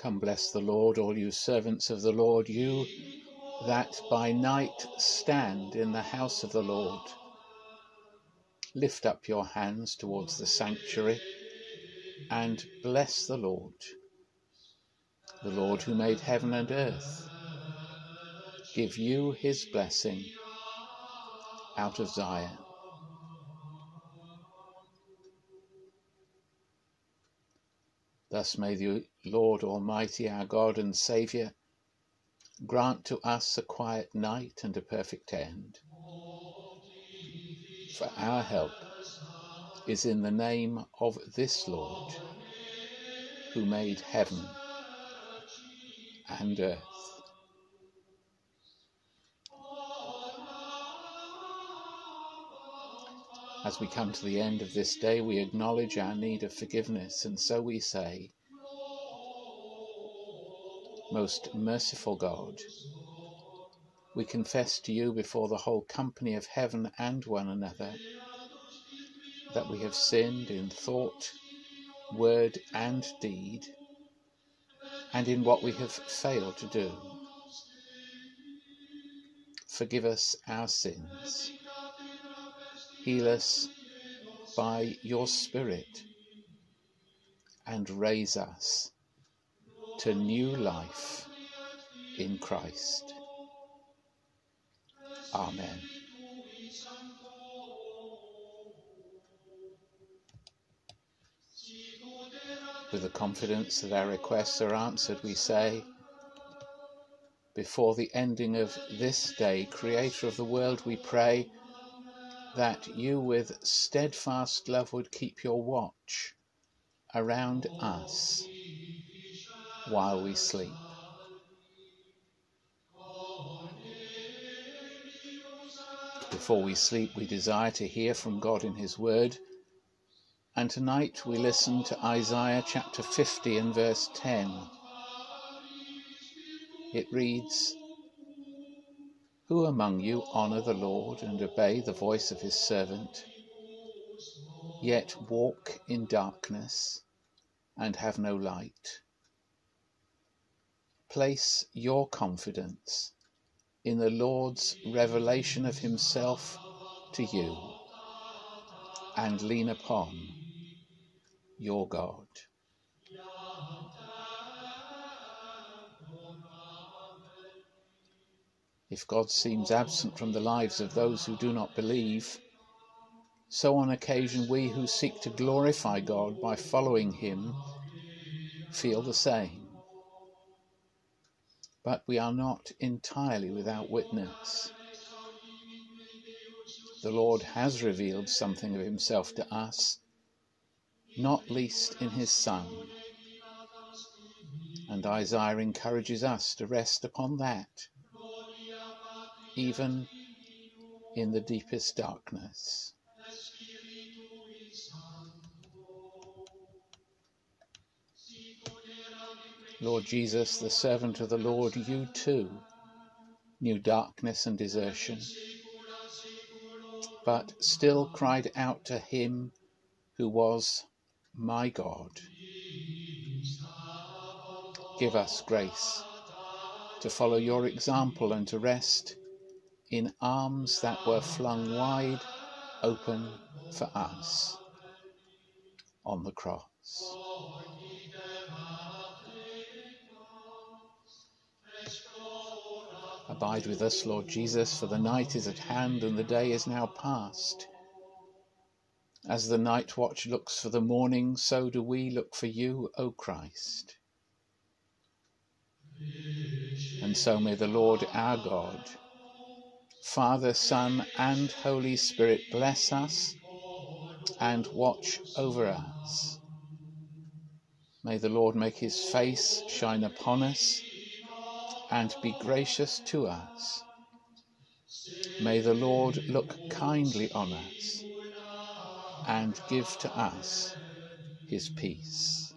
Come bless the Lord, all you servants of the Lord, you that by night stand in the house of the Lord. Lift up your hands towards the sanctuary and bless the Lord, the Lord who made heaven and earth. Give you his blessing out of Zion. Thus may the Lord Almighty, our God and Saviour, grant to us a quiet night and a perfect end. For our help is in the name of this Lord, who made heaven and earth. As we come to the end of this day, we acknowledge our need of forgiveness, and so we say, Most merciful God, we confess to you before the whole company of heaven and one another that we have sinned in thought, word, and deed, and in what we have failed to do. Forgive us our sins Heal us by your Spirit and raise us to new life in Christ. Amen. With the confidence that our requests are answered, we say, Before the ending of this day, Creator of the world, we pray that you with steadfast love would keep your watch around us while we sleep. Before we sleep, we desire to hear from God in His Word. And tonight we listen to Isaiah chapter 50 and verse 10. It reads, who among you honour the Lord and obey the voice of his servant, yet walk in darkness and have no light? Place your confidence in the Lord's revelation of himself to you and lean upon your God. If God seems absent from the lives of those who do not believe, so on occasion we who seek to glorify God by following Him feel the same. But we are not entirely without witness. The Lord has revealed something of Himself to us, not least in His Son. And Isaiah encourages us to rest upon that even in the deepest darkness. Lord Jesus, the servant of the Lord, you too knew darkness and desertion, but still cried out to him who was my God. Give us grace to follow your example and to rest in arms that were flung wide open for us on the cross. Abide with us, Lord Jesus, for the night is at hand and the day is now past. As the night watch looks for the morning, so do we look for you, O Christ. And so may the Lord our God Father, Son, and Holy Spirit bless us and watch over us. May the Lord make his face shine upon us and be gracious to us. May the Lord look kindly on us and give to us his peace.